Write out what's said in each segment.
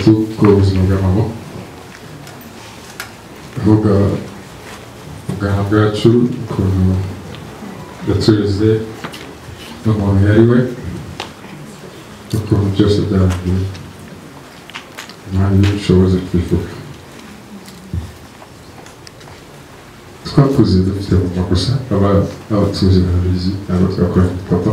batatu kubera ubuzima bw'amaboko avuga ubwana bwacu ukuntu yatuze n'umuntu yari we ukuntu byose byarangiye nta n'ubushobozi twifuza twakuze dufite mu aba abatuzi barabizi ntabwo twakoranye papa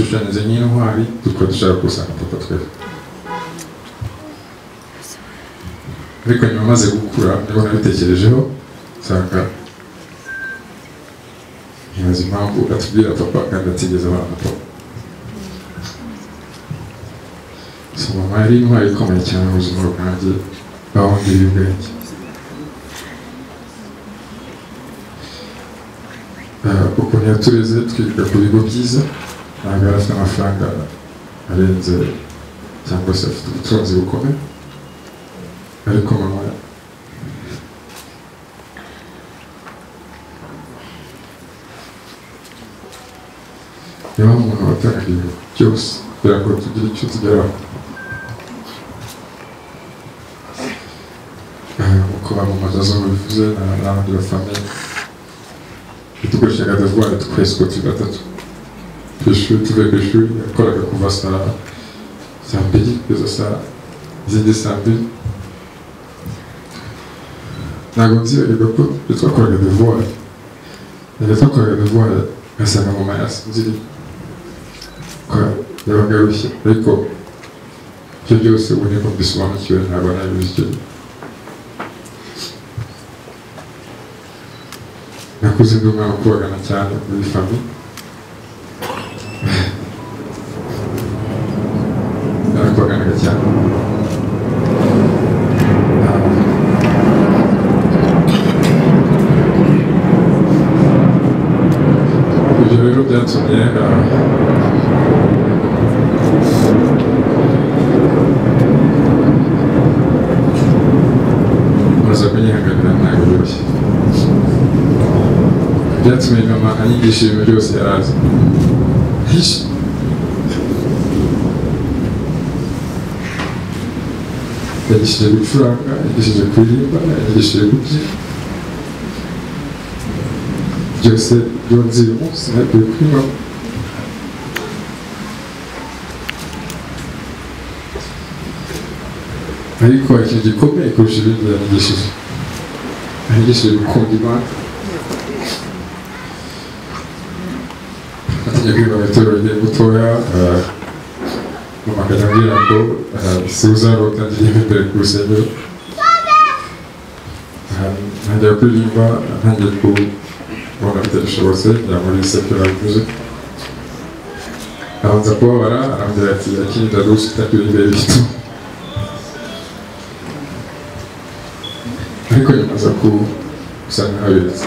yashushanyije nk'intwari tukaba dushaka gusanga papa twebwe ariko nyuma amaze gukura nibwo nabitekerejeho nsanga ntibaze impamvu atubwira papa kandi atigeze abana papa so mama yari intwari ikomeye cyane mu buzima bwanjye aho ngiriye ubwenge ukuntu yatureze twiga ku bigo byiza ntabwo arasa amafaranga arenze cyangwa se afite ubutunzi bukomeye ariko mama niba umuntu watangiye ibintu byose kugira ngo tugire icyo tugeraho nk'uko bamamaza babivuze n'abandi bafana ntitugurishe ngo twese uko turi gatatu ishuri tuvuye ku ishuri yakoraga kuva saa saa mbiri kugeza saa zindi saa mbiri ntabwo nzibagirwa ko twakoraga devuwari ntabwo twakoraga devuwari ugasanga mama yasinziriye yabaga arushye ariko ibyo byose ubu niko mbisobanukiwe ntabwo nabizi icyo nakuze ndi umwana cyane muri famiye byatumye mama byose yari azi yagishije gucuranga yagishije kuririmba yagishije kubyina byose byonze uyu munsi ariko ikintu tujya kwibona itorero rye gutoya amakajya ambwira ngo suza rutangiriye imbere ku rusengero ntangira kuririmba ntangiye kubona bitagishobotse njya muri secular music abanza kubabara arambwira ati akinda rusi utakirimbere gito ariko nyuma aza gusanga habiretse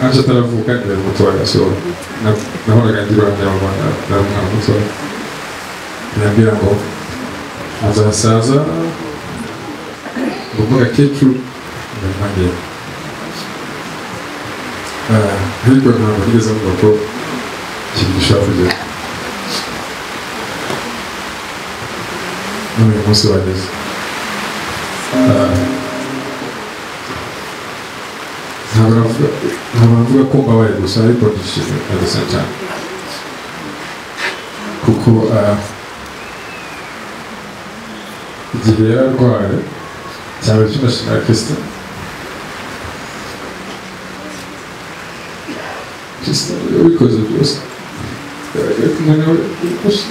achatalabukadde mutwala so nabalagajirwanjawamwana namutwala nambira ngo azasaza ngo mugakecuru nange ariko ntabwo nigeze mvuga ko ikintu gishobora kugera n'uyu munsi wageze habavuga ko mbabaye gusa ariko dushyize agasa cyane kuko igihe yari arwaye cyaba cy'umushinga plus. de yabikoze byose yari kunaniwe gusa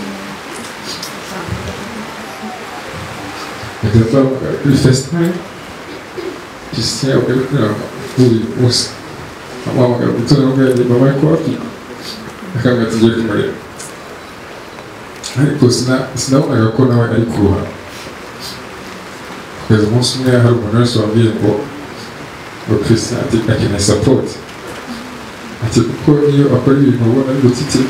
ajya kubavuga kuri fesitime kirisita yabwo ari kwirabura ubusa amamagara gutora ubwenge mama yo kubabwira akambwira ati jya kumureba ariko sinabonaga ko nawe ari ku ruhande kugeza umunsi umwe hari umuntu wese wambwiye ngo ngo christian akeneye sapoti ati kuko niyo akora ibintu ubona ari gutitira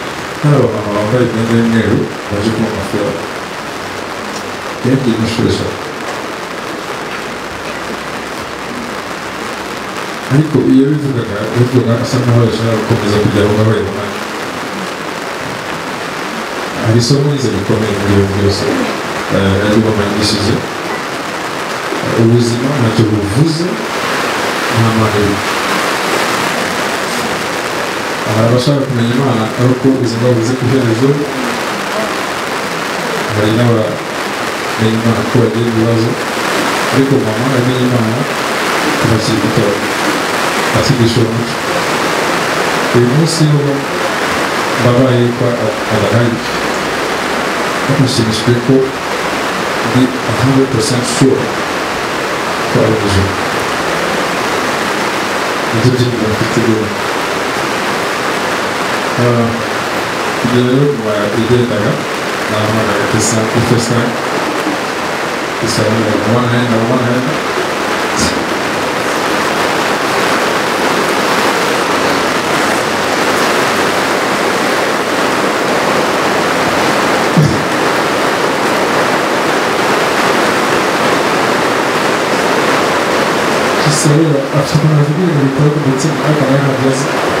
彼は若い天然メール、ラジコンマスや、元気の人でした。結構 EL 図だから、よくなんか先ほどしなコメザビデオが上でない。アリソン・ウィズにコメントを利用する。ラジコンマンディシズ。ウィズマン、マチョブ・ウィズ、ママル。abashaka kumenya imana ari uko izi ndabo de ku iherezo bari n'abamenya imana ko bagira ibibazo ariko mama amenye imana kubakira igitabo akigisha uwo muco uyu munsi uba baba yitwa abahayike bamushimishijwe ko ndi 100% sure ko ari umujura ibyo by'imibare afite ibintu Primeiro, a primeira taga, na hora da questão, professor, questão, one hand, one hand. Just so, after the video, we talk about some other ideas.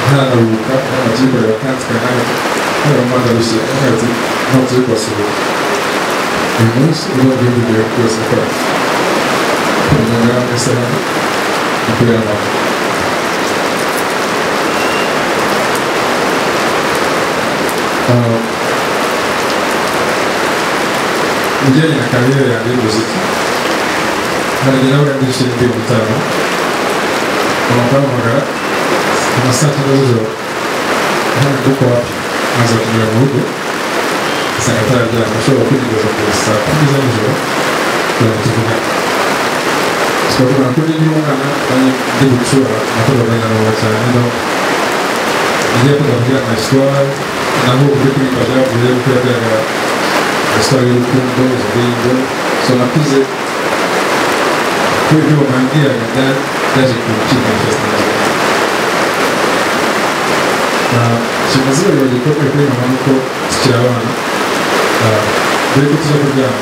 なるか、自分が使えないと、まだし、まず、まずこそ、もし、いろいろとやってください。この長めさ、いくらな。Mjini na kariera ya muziki na jinawe mbishi ndiyo mtano kwa mapano magara do następnego ludu h o n r y Bukowak, nazwał Gminą Ludu, sekretarz Generalnego Szkoły Opinii Rządu Miasta, nie zamierzył, k o ó r e m u to wymiana. Skoro na kuli w y u ą c z a n a pani gdyby czuła na to robienie na ulecenie, no nie p o d o b n i o na szkołę, na mógł wykupić podział, gdzie wypowiadania historii kundu, z wyjdu, są napisy, które było węgiel, gdzie też ich u c z y m o przez ten na zimezua yalitoka kule na mwamko Sichawani na bwekutisha kuryama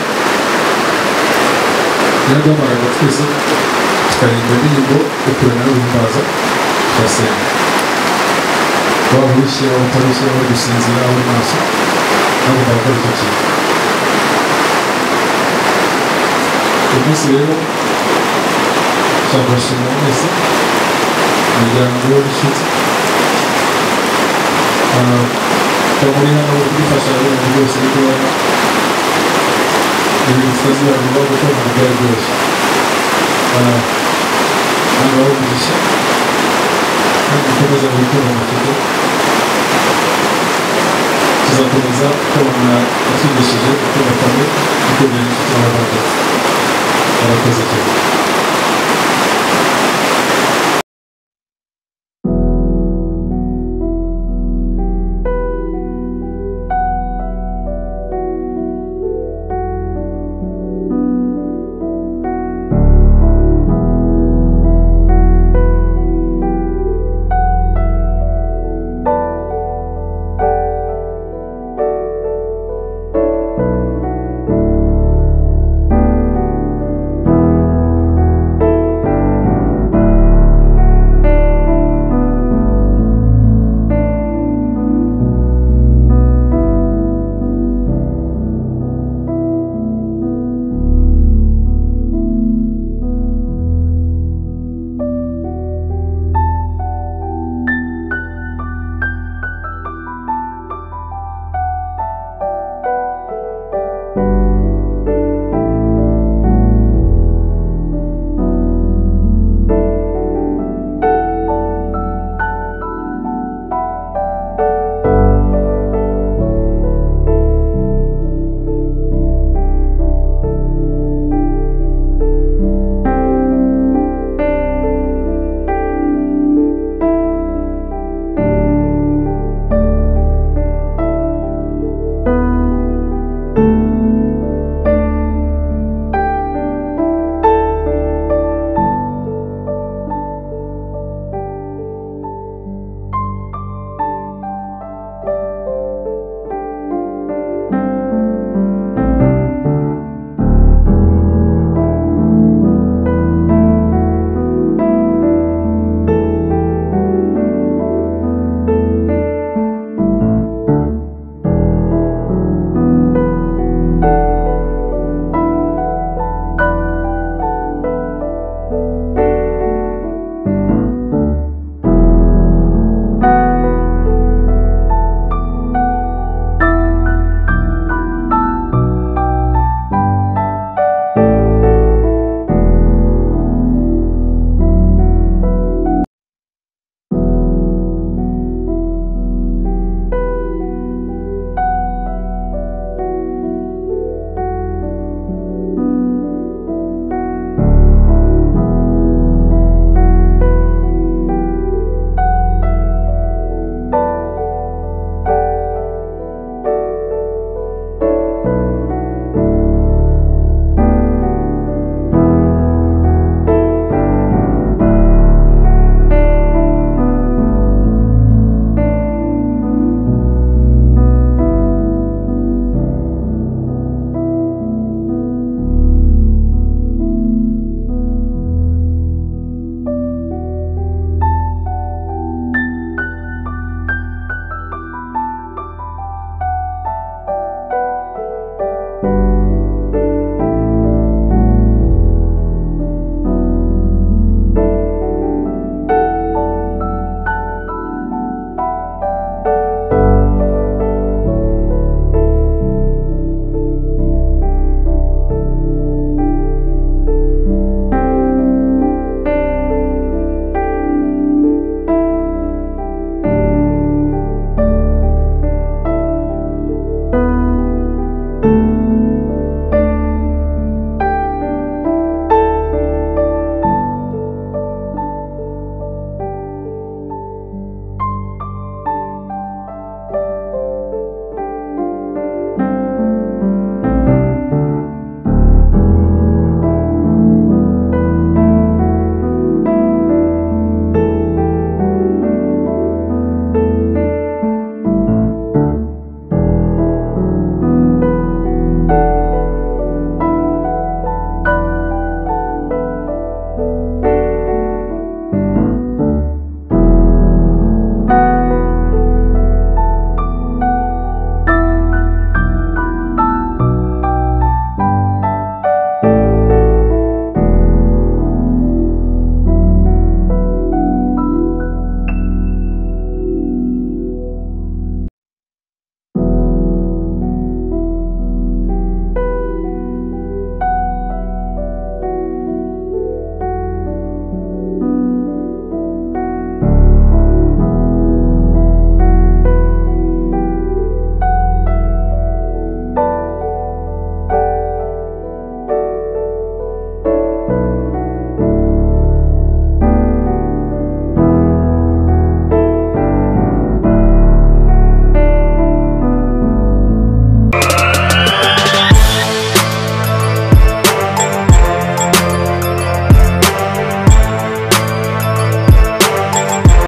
yaraduhamagaga k w e s e tukaririmba indirimbo uturana no v u h i m b a z a turasenga waba urushye waba utarushye waba uri gusinzira waba uri maso nagomba gukora icyo kintu uyu munsi rero nshaka kubashimira mwese imiryango u i n s h u t i 残りながら僕たちは今、利用していくような、スタジアムのことも大事です。あの、オープンして、なんか、ここじゃ行くのもちょっと。Zapomeza, kolumna açılmışıdır. Bu rakamı bir bölümün tutmaya başladı. Herkese teşekkür ederim.